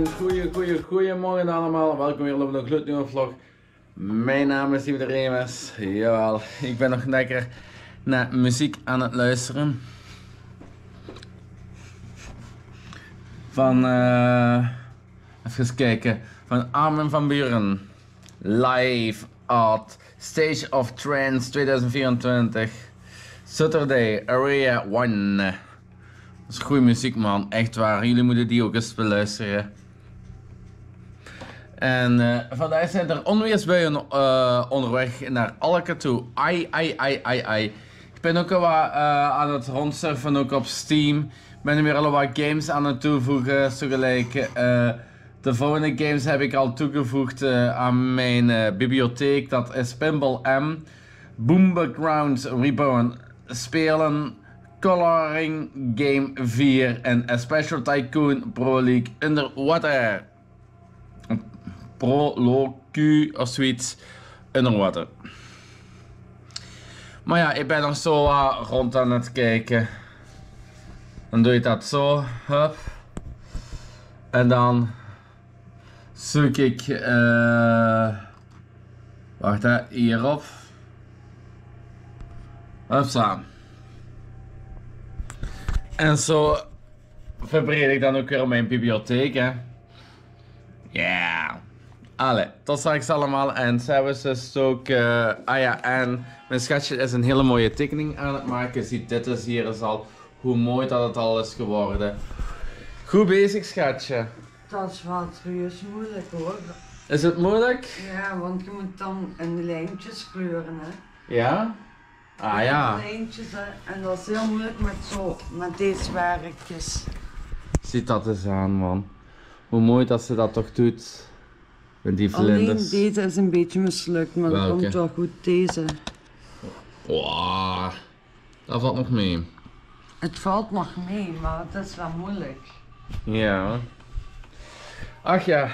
Een goeie, goeie, morgen allemaal. Welkom weer op een gloednieuwe vlog. Mijn naam is Ivo Remers. Jawel, ik ben nog lekker naar muziek aan het luisteren. Van, eh, even kijken, van Armin van Buren. Live at Stage of Trance 2024. Saturday, Area 1. Dat is goede muziek man, echt waar. Jullie moeten die ook eens beluisteren. En uh, vandaag zijn er onweersbuien uh, onderweg naar Alke toe. Ai, ai, ai, ai, ai. Ik ben ook al wat uh, aan het rondsurfen, ook op Steam. Ik ben weer al wat games aan het toevoegen. Zo gelijk, de volgende games heb ik al toegevoegd aan mijn bibliotheek. Dat is Pinball M, Boom Background Reborn, Spelen, Coloring Game 4 en Special Tycoon Pro League Underwater. Pro Locu of zoiets Underwater. Maar ja, ik ben nog zo uh, rond aan het kijken. Dan doe je dat zo, hup. En dan zoek ik, uh, wacht hè, hierop. Hupsa. En zo verbreed ik dan ook weer mijn bibliotheek. Ja. Yeah. Allee, tot straks allemaal. En zelfs is ook... Uh, ah ja, en mijn schatje is een hele mooie tekening aan het maken. Ziet, dit is hier is al hoe mooi dat het al is geworden. Goed bezig, schatje. Dat is wel serieus moeilijk hoor. Is het moeilijk? Ja, want je moet dan in lijntjes kleuren hè. Ja? Ah ja. Lijntjes hè. En dat is heel moeilijk met zo, met deze werkjes. Ziet dat eens aan man. Hoe mooi dat ze dat toch doet. Met die vlinders. Alleen deze is een beetje mislukt, maar dat komt wel goed deze. Wow, dat valt nog mee. Het valt nog mee, maar het is wel moeilijk. Ja. Ach ja,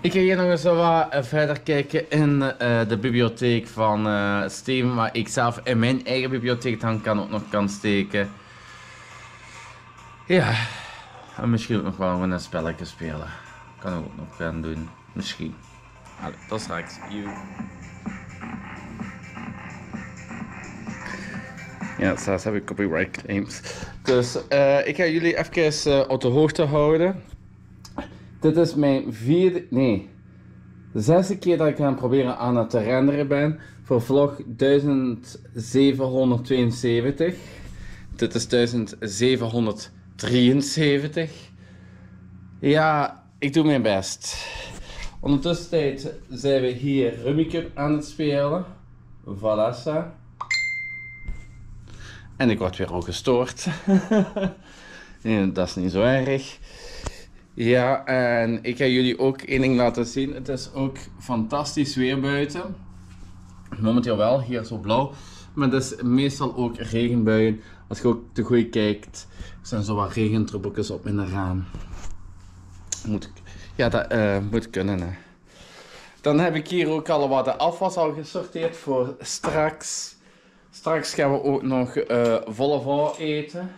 ik ga hier nog eens wat verder kijken in uh, de bibliotheek van uh, Steam, waar ik zelf in mijn eigen bibliotheek dan kan ook nog kan steken. Ja, en misschien ook nog wel een spelletje spelen. Kan ik ook nog gaan doen. Misschien. Allee, tot straks. You. Ja, zelfs heb ik copyright claims. Dus uh, ik ga jullie even uh, op de hoogte houden. Dit is mijn vierde, nee, de zesde keer dat ik aan het proberen aan het renderen ben voor vlog 1772. Dit is 1773. Ja, ik doe mijn best. Ondertussen zijn we hier Rummikub aan het spelen. Valassa. En ik word weer al gestoord. nee, dat is niet zo erg. Ja, en ik ga jullie ook één ding laten zien. Het is ook fantastisch weer buiten. Momenteel wel, hier zo blauw. Maar het is meestal ook regenbuien. Als je ook te goed kijkt, zijn zo wat regendruppeltjes op mijn raam. Moet ik ja, dat uh, moet kunnen. Hè. Dan heb ik hier ook al wat de afwas al gesorteerd voor straks. Straks gaan we ook nog uh, volle voor eten.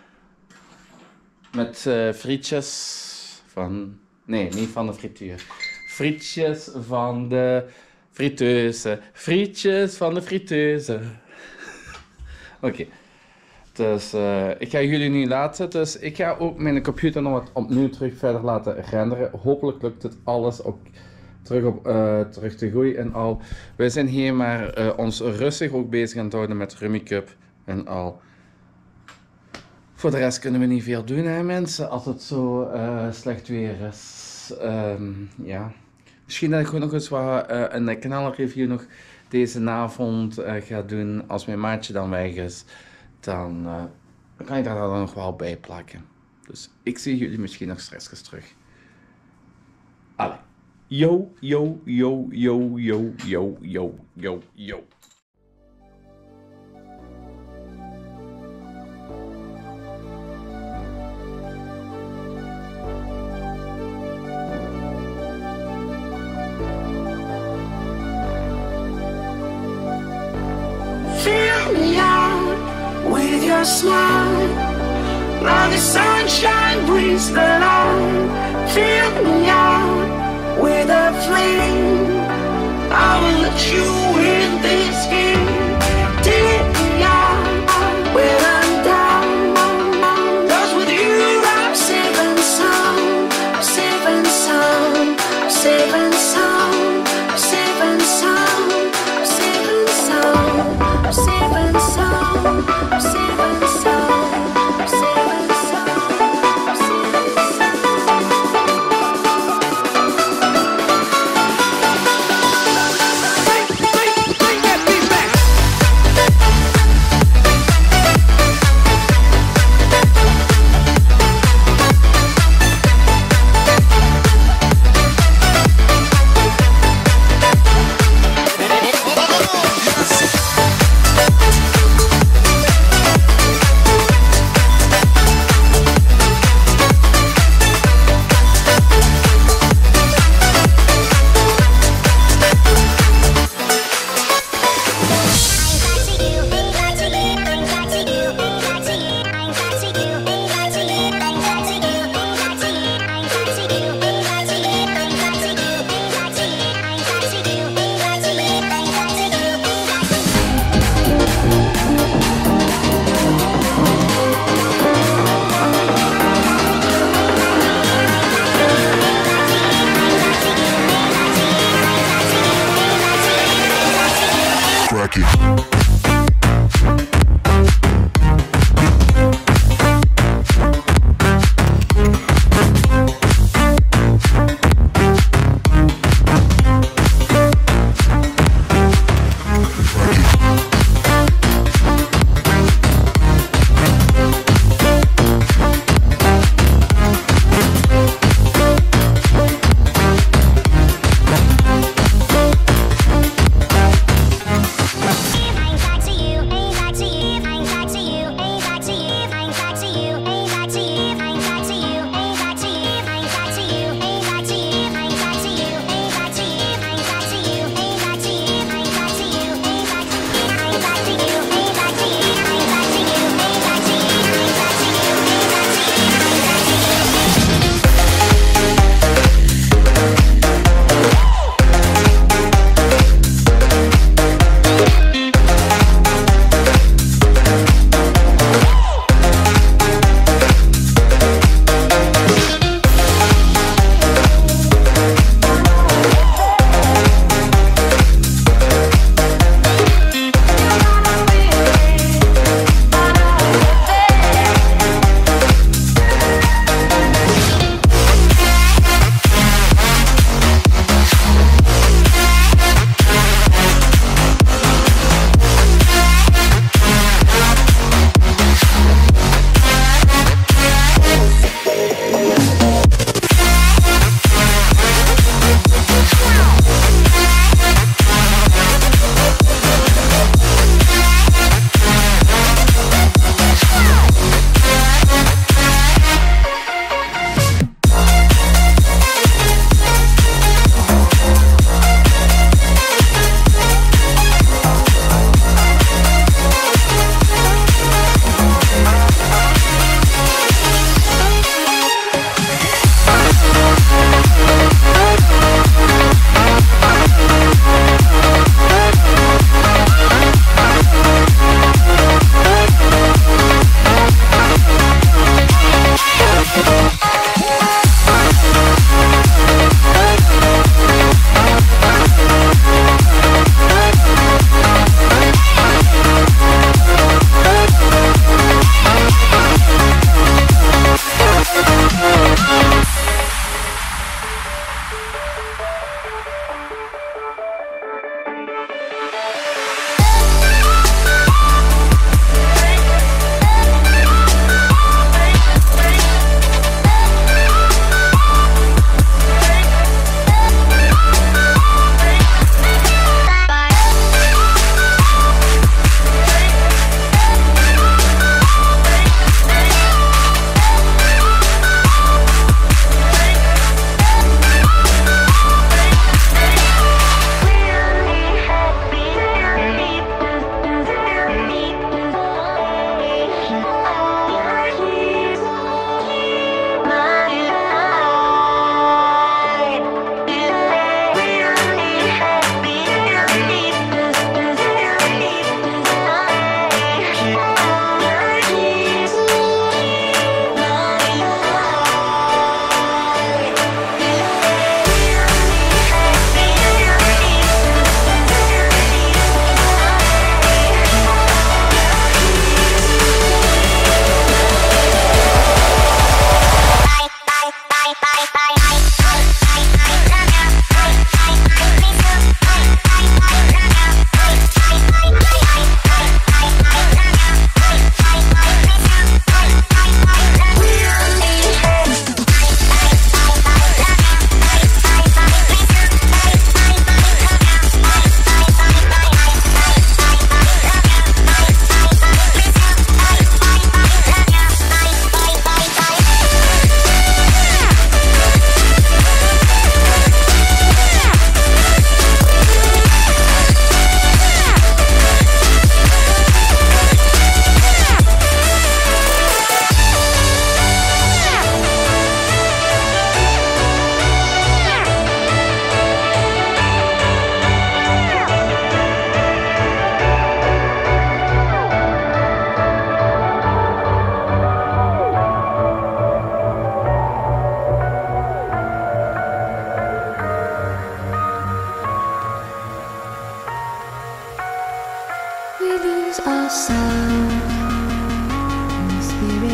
Met uh, frietjes van... Nee, niet van de frituur. Frietjes van de friteuse. Frietjes van de friteuse. Oké. Dus uh, ik ga jullie nu laten. Dus ik ga ook mijn computer nog wat opnieuw terug verder laten renderen. Hopelijk lukt het alles ook terug, op, uh, terug te groeien en al. Wij zijn hier maar uh, ons rustig ook bezig aan het houden met Rummikub en al. Voor de rest kunnen we niet veel doen hè mensen, als het zo slecht weer is. Um, ja. Misschien dat ik nog eens wat, een kanaalreview nog deze avond ga doen als mijn maatje dan weg is dan, uh, dan kan je daar dan nog wel bij plakken. Dus ik zie jullie misschien nog straks terug. Allee. Yo, yo, yo, yo, yo, yo, yo, yo, yo.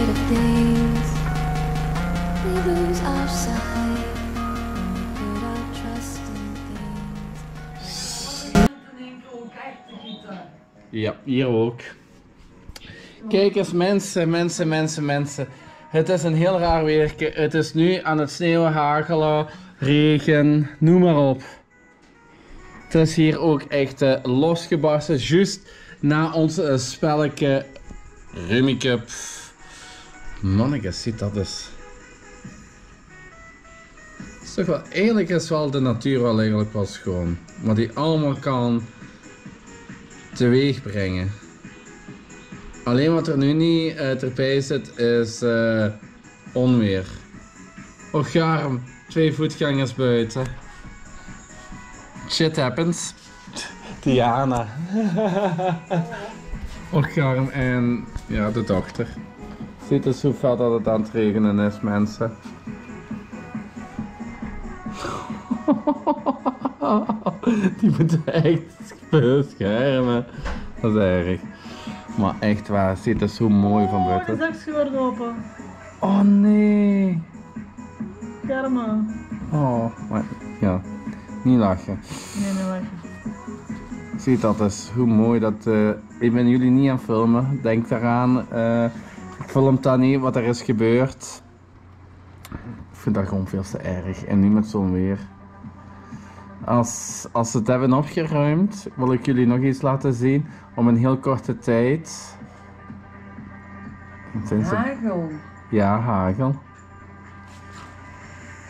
Of things. We lose our sight. Ja, hier ook. Kijk eens, mensen, mensen, mensen, mensen. Het is een heel raar weer. Het is nu aan het sneeuwen, hagelen, regen, noem maar op. Het is hier ook echt eh, losgebarsten. Juist na ons eh, spelletje Rummy Cup. Mannetjes, ziet dat eens. Is toch wel, eigenlijk is wel de natuur wel eigenlijk wel schoon. Wat die allemaal kan teweeg brengen. Alleen wat er nu niet uh, zit is eh, onweer. Och garm, twee voetgangers buiten. Shit happens. Diana. Och garm en ja, de dochter. Ziet eens hoe fel dat het aan het regenen is, mensen. Die moeten echt beschermen. Dat is erg. Maar echt waar, ziet er zo mooi van Oh, de buiten. zakscheur open. Oh nee. Karma. Oh, maar ja. Niet lachen. Nee, nee, wacht. Ziet dat eens, hoe mooi dat. eh, ik ben jullie niet aan het filmen, denk daaraan. eh ik film dat niet wat er is gebeurd. Ik vind dat gewoon veel te erg. En nu met zo'n weer. Als, als ze het hebben opgeruimd, wil ik jullie nog iets laten zien. Om een heel korte tijd. Zijn ze... Hagel. Ja, hagel.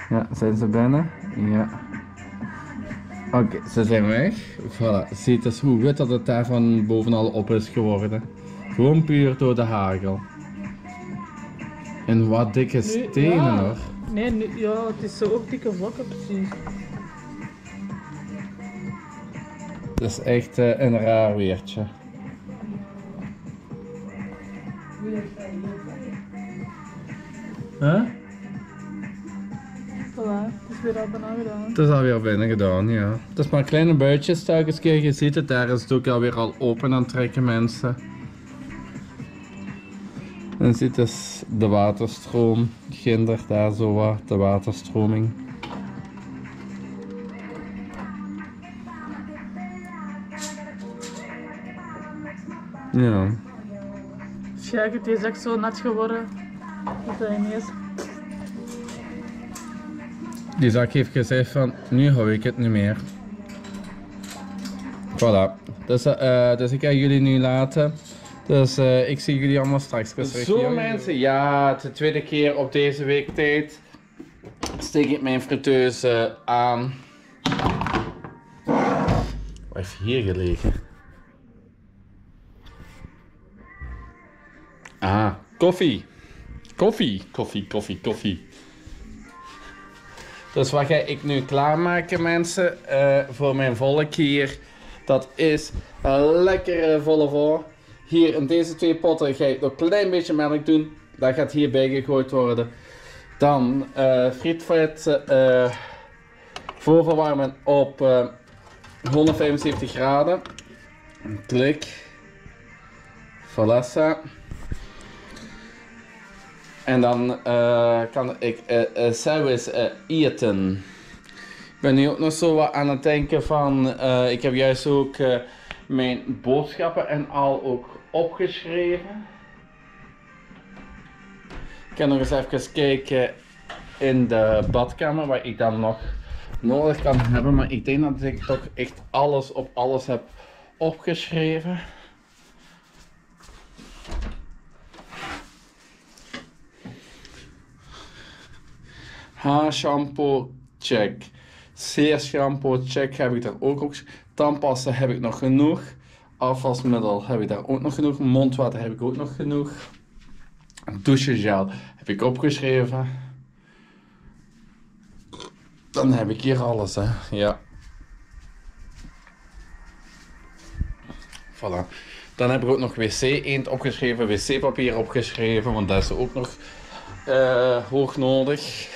Ja, zijn ze binnen? Ja. Oké, ze zijn weg. Voilà, ziet dus hoe goed dat het daar van bovenal op is geworden. Gewoon puur door de hagel. En wat dikke stenen ja. hoor. Nee, nu, ja, het is zo ook dikke vlakken precies. Het is echt eh, een raar weertje. Huh? Voilà, het is weer al bijna gedaan. Het is alweer binnen gedaan, ja. Het is maar kleine buitjes telkens keer. Je ziet het, daar is het ook alweer al open aan het trekken, mensen. En ziet dus de waterstroom. Ginder daar zo wat, de waterstroming. Ja. Schijk, het is echt zo nat geworden. Dat hij ineens... Die zak heeft gezegd van, nu hou ik het niet meer. Voilà. Dus, eh, dus ik ga jullie nu laten. Dus eh, ik zie jullie allemaal straks. Zo mensen, ja, de tweede keer op deze week tijd steek ik mijn friteuse aan. Wat heeft hier gelegen? Ah, koffie. Koffie, koffie, koffie, koffie. Dus wat ga ik nu klaarmaken, mensen, eh, voor mijn volk hier? Dat is een lekkere volle voor. Hier in deze twee potten ga ik nog een klein beetje melk doen. Dat gaat hierbij gegooid worden. Dan eh frietvet eh voorverwarmen op eh, 175 graden. Klik. Voilà. En dan eh, kan ik eh eh, saus eh, eten. Ik ben nu ook nog zo wat aan het denken van, eh, ik heb juist ook eh, mijn boodschappen en al ook opgeschreven. Ik kan nog eens even kijken in de badkamer wat ik dan nog nodig kan hebben. Maar ik denk dat ik toch echt alles op alles heb opgeschreven. Haarshampoo, check. Zeershampoo, check, heb ik daar ook op. Tandpasta heb ik nog genoeg. Afwasmiddel heb ik daar ook nog genoeg. Mondwater heb ik ook nog genoeg. Douchegel heb ik opgeschreven. Dan heb ik hier alles, hè. Ja. Voilà. Dan heb ik ook nog wc-eend opgeschreven, wc-papier opgeschreven, want dat is ook nog eh, hoog nodig.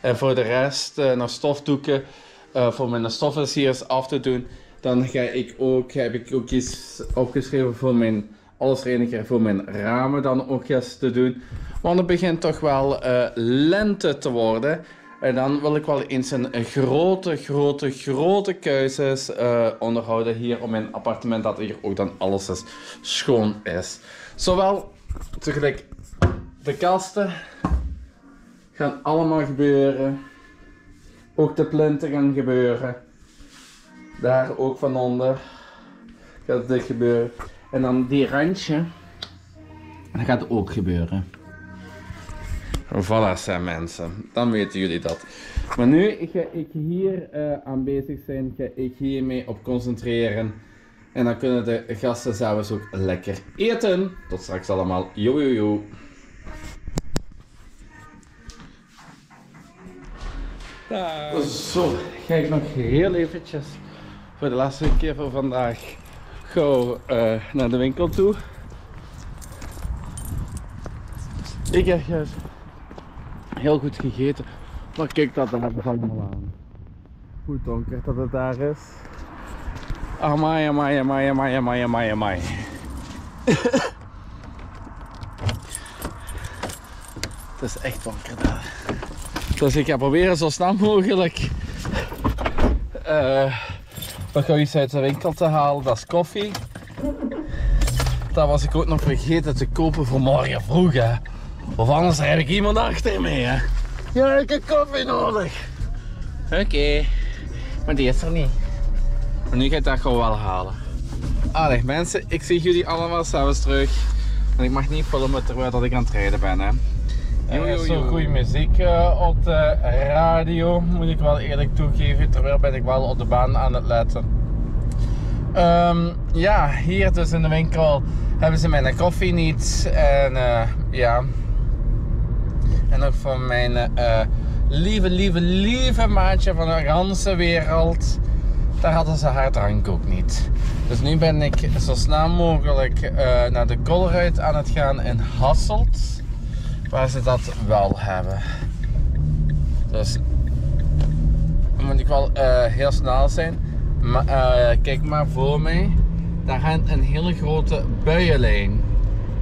En voor de rest, eh, nog stofdoeken, eh, voor mijn stofversiers af te doen. Dan ga ik ook, heb ik ook iets opgeschreven voor mijn, alles voor mijn ramen dan ook eens te doen. Want het begint toch wel eh, lente te worden. En dan wil ik wel eens een, grote, grote, grote keuzes eh, onderhouden hier op mijn appartement. Dat hier ook dan alles is schoon is. Zowel tegelijk de kasten gaan allemaal gebeuren. Ook de plinten gaan gebeuren. Daar ook van onder gaat dit gebeuren. En dan die randje. Dat gaat ook gebeuren. Voilà, zijn mensen. Dan weten jullie dat. Maar nu ga ik hier eh, aan bezig zijn. Ga ik hiermee op concentreren. En dan kunnen de gasten zelfs ook lekker eten. Tot straks allemaal. Yo, yo, yo. Zo, ga ik nog heel eventjes voor de laatste keer voor vandaag gauw eh, naar de winkel toe. Ik heb juist heel goed gegeten, maar kijk dat daar allemaal aan. Hoe donker dat het daar is. Amai, amai, amai, amai, amai, amai, amai. Het is echt donker daar. Dus ik ga proberen zo snel mogelijk eh wat ga iets uit de winkel te halen. Dat is koffie. Dat was ik ook nog vergeten te kopen voor morgen vroeg. Hè. Of anders heb ik iemand achter me. Hè. Ja, ik heb koffie nodig. Oké, maar die is er niet. Maar nu ga ik dat gewoon wel halen. Allee, mensen, ik zie jullie allemaal zelfs terug. En ik mag niet filmen terwijl dat ik aan het rijden ben. Hè. Er is zo goede muziek eh, op de radio, moet ik wel eerlijk toegeven. Terwijl ben ik wel op de baan aan het letten. Ehm, ja, hier dus in de winkel hebben ze mijn koffie niet. En eh, ja. En ook van mijn eh, lieve, lieve, lieve maatje van de ganse wereld. Daar hadden ze haar drank ook niet. Dus nu ben ik zo snel mogelijk naar de Colruyt aan het gaan in Hasselt. Waar ze dat wel hebben. Dus dan moet ik wel eh, heel snel zijn. Maar eh, kijk maar voor mij. Daar hangt een hele grote buienlijn.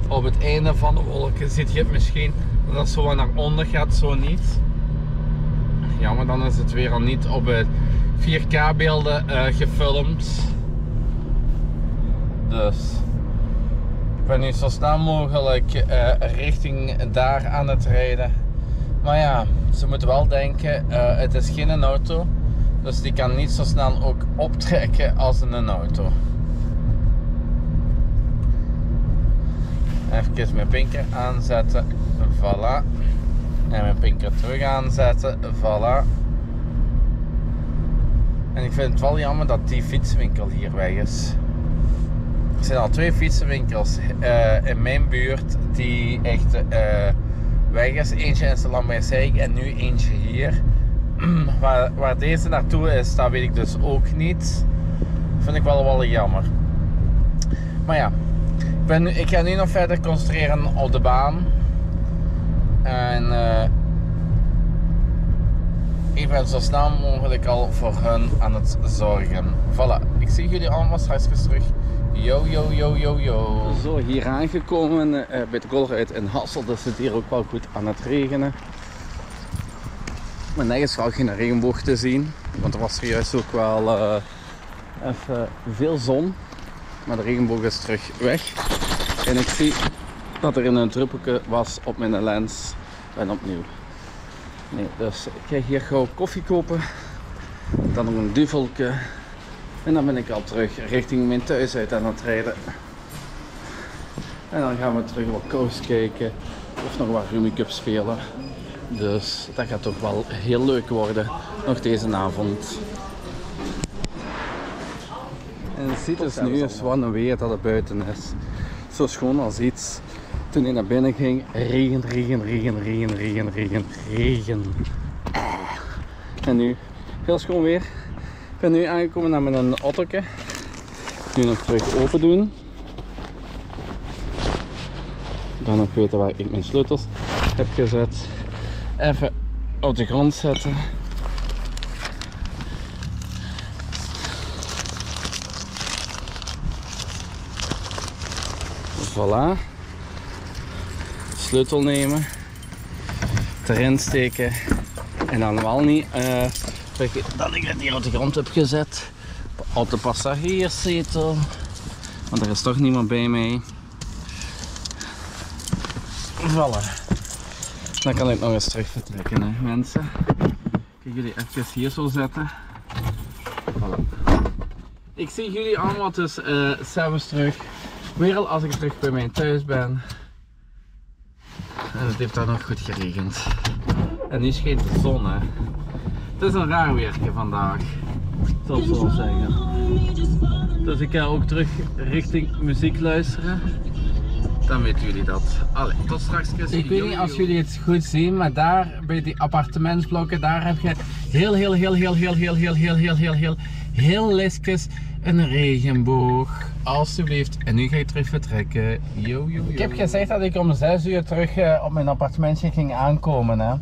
Op het einde van de wolken ziet je het misschien. Dat het zo naar onder gaat, zo niet. Jammer, dan is het weer al niet op het 4K beelden eh, gefilmd. Dus ben nu zo snel mogelijk eh, richting daar aan het rijden. Maar ja, ze moeten wel denken, eh, het is geen auto. Dus die kan niet zo snel ook optrekken als een auto. Even mijn pinker aanzetten, voilà. En mijn pinker terug aanzetten, voilà. En ik vind het wel jammer dat die fietswinkel hier weg is. Er zijn al twee fietsenwinkels eh, in mijn buurt die echt eh, weg is. Eentje in Stellambersijk en nu eentje hier. waar, waar deze naartoe is, dat weet ik dus ook niet. Vind ik wel wel jammer. Maar ja, ik, ben, ik ga nu nog verder concentreren op de baan. En eh, ik ben zo snel mogelijk al voor hun aan het zorgen. Voilà, ik zie jullie allemaal straks terug. Yo, yo, yo, yo, yo. Zo, hier aangekomen eh, bij de Colruyt in Hasselt. Dus het hier ook wel goed aan het regenen. Maar nergens wel geen regenboog te zien. Want er was serieus ook wel eh, even veel zon. Maar de regenboog is terug weg. En ik zie dat er een druppeltje was op mijn lens. En opnieuw. Nee, dus ik ga hier gauw koffie kopen. Dan nog een duveltje. En dan ben ik al terug richting mijn thuis uit aan het rijden. En dan gaan we terug wat Coast kijken. Of nog wat Rummy Cup spelen. Dus dat gaat toch wel heel leuk worden. Nog deze avond. En ziet dus nu eens wat een weer dat het buiten is. Zo schoon als iets. Toen ik naar binnen ging, regen, regen, regen, regen, regen, regen, regen. En nu, heel schoon weer. Ik ben nu aangekomen naar mijn autoke. Nu nog terug open doen. Dan nog weten waar ik mijn sleutels heb gezet. Even op de grond zetten. Voilà. Sleutel nemen. Erin steken. En dan wel niet eh, dat ik het hier op de grond heb gezet. Op de passagierszetel. Want er is toch niemand bij mij. Voilà. Dan kan ik nog eens terug vertrekken, mensen. Ik jullie even hier zo zetten. Voilà. Ik zie jullie allemaal dus s'avonds terug. Weer al als ik terug bij mijn thuis ben. En het heeft daar nog goed geregend. En nu schijnt de zon, hè. Het is een raar weertje vandaag. Ik zal het zo zeggen. Dus ik ga ook terug richting muziek luisteren. Dan weten jullie dat. Allee, tot straks. Ik weet niet als jullie het goed zien, maar daar bij die appartementsblokken, daar heb je heel, heel, heel, heel, heel, heel, heel, heel, heel, heel, heel, heel lichtjes een regenboog. Alsjeblieft. En nu ga je terug vertrekken. Yo, yo, yo. Ik heb gezegd dat ik om 6 uur terug eh, op mijn appartementje ging aankomen, hè.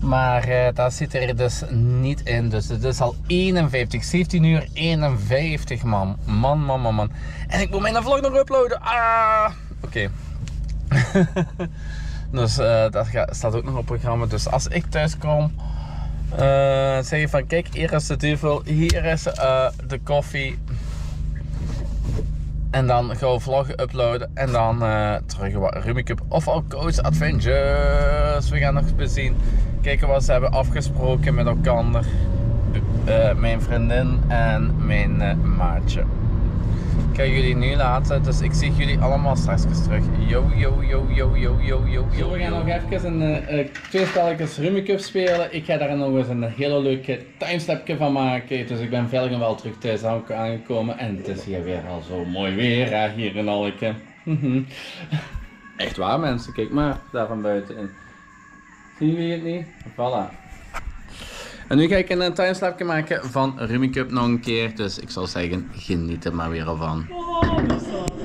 Maar eh, dat zit er dus niet in. Dus het is al 51, 17 uur 51 man. Man, man, man, man. En ik moet mijn vlog nog uploaden. Ah, oké. dus eh, dat ga- staat ook nog op programma. Dus als ik thuis kom, zeg je van kijk, hier is de duvel, hier is eh, de koffie. En dan we vloggen uploaden en dan eh, terug wat Rumicup of al Coach Adventures. We gaan nog eens zien, kijken wat ze hebben afgesproken met elkaar. Mijn vriendin en mijn maatje. Ik ga jullie nu laten, dus ik zie jullie allemaal straks terug. Yo, yo, yo, yo, yo, yo, yo, yo. We gaan nog even een, eh, eh, twee spelletjes Rumicup spelen. Ik ga daar nog eens een hele leuke timestepje van maken. Dus ik ben veilig en wel terug thuis aan- aangekomen. En het is hier weer al zo mooi weer, hè, hier in Alke. Mhm. Echt waar mensen, kijk maar, daar van buiten. Zien jullie het niet? Voilà. En nu ga ik een timeslapje maken van Rumicup nog een keer. Dus ik zou zeggen, geniet er maar weer van. Thank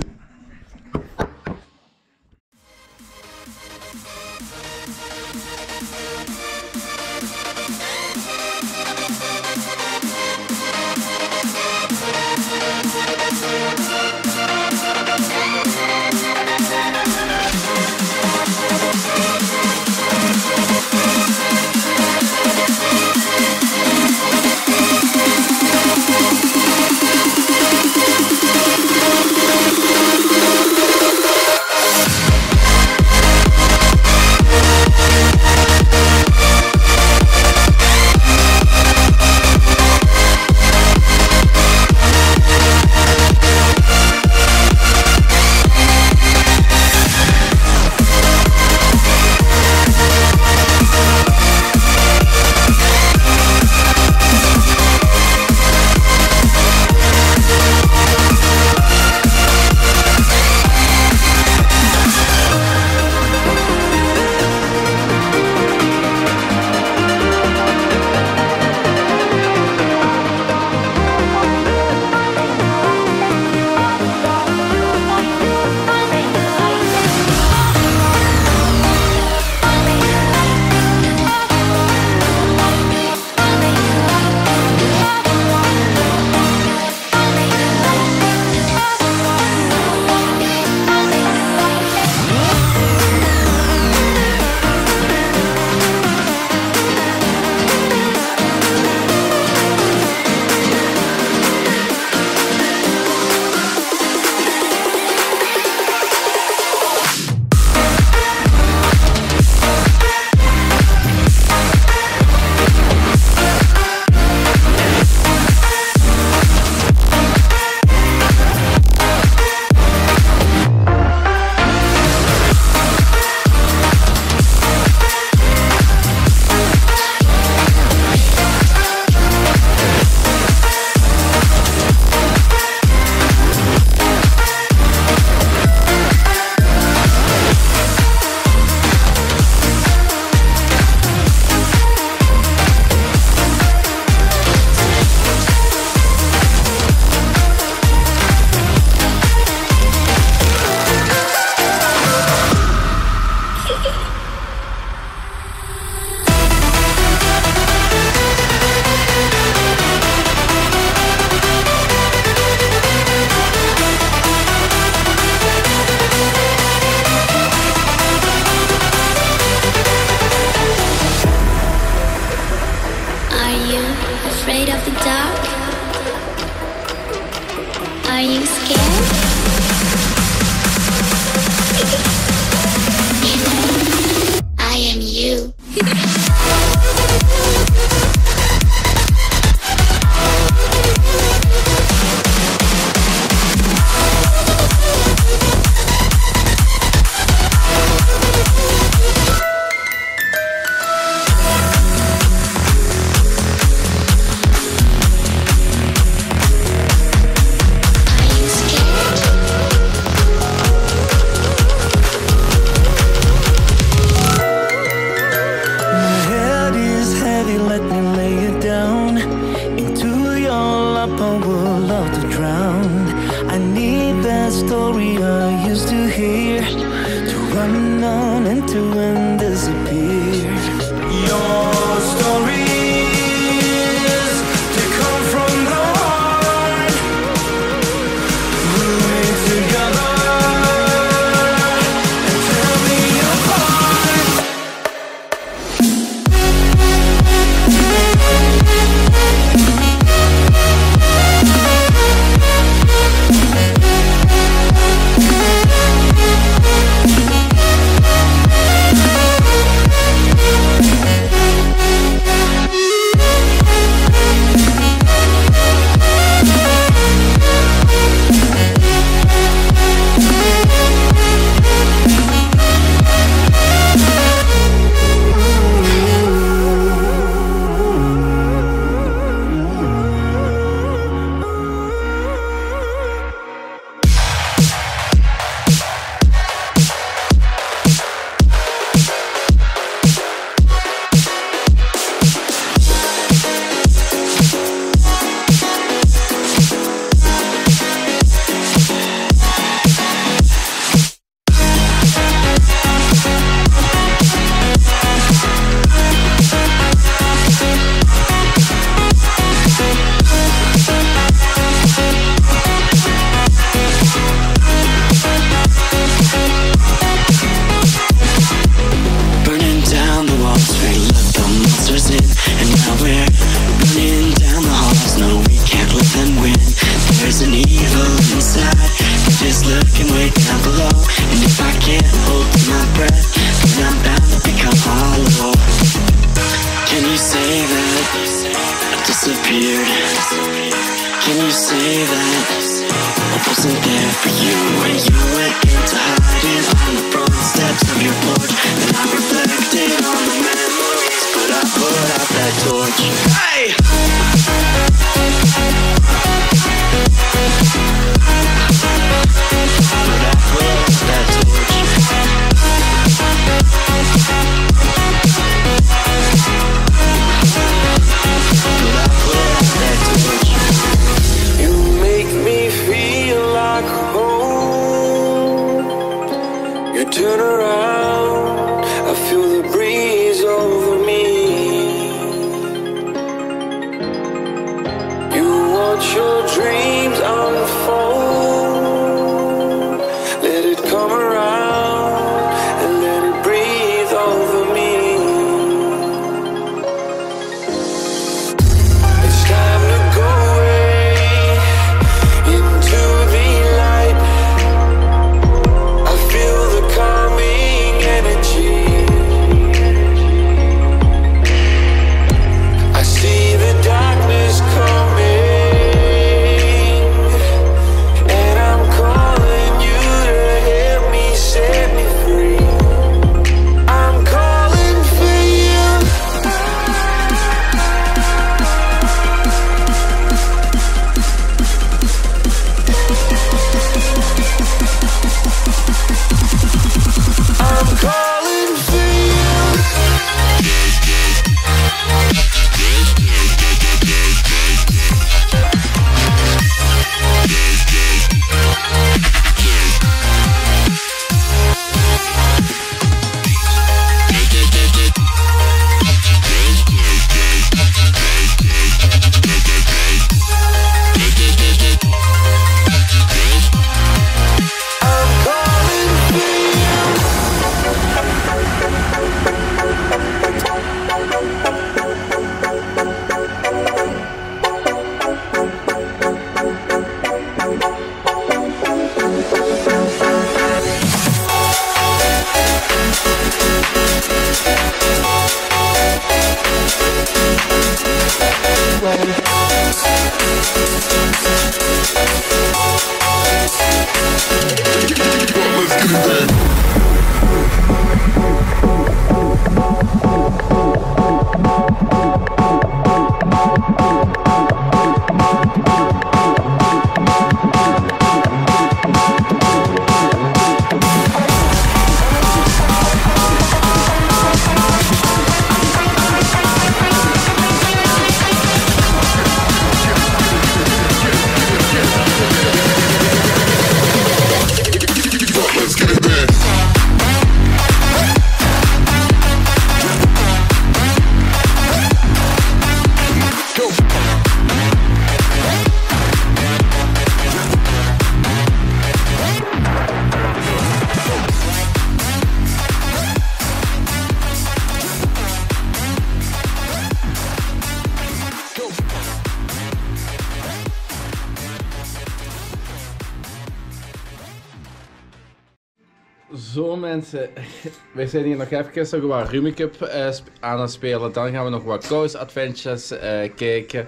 wij zijn hier nog even nog wat Rumicup eh sp- aan het spelen. Dan gaan we nog wat Coast Adventures eh, kijken.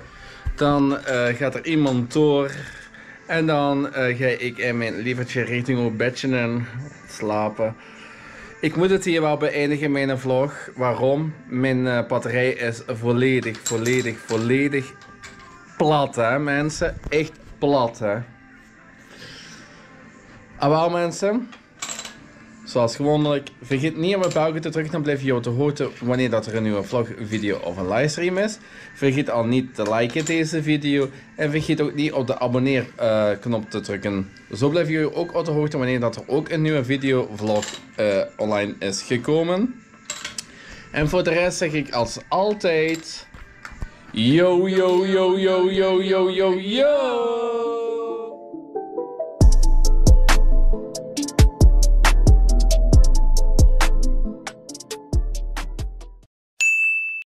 Dan eh, gaat er iemand door. En dan eh, ga ik en mijn lievertje richting op bedje en slapen. Ik moet het hier wel beëindigen, mijn vlog. Waarom? Mijn eh, batterij is volledig, volledig, volledig plat, hè mensen. Echt plat, hè. Ah, wel mensen. Zoals gewoonlijk, vergeet niet om op belgen te drukken, dan blijf je op de hoogte wanneer dat er een nieuwe vlog, video of een livestream is. Vergeet al niet te liken deze video en vergeet ook niet op de abonneer eh, knop te drukken. Zo blijf je ook op de hoogte wanneer dat er ook een nieuwe video vlog eh, online is gekomen. En voor de rest zeg ik als altijd... Yo, yo, yo, yo, yo, yo, yo, yo!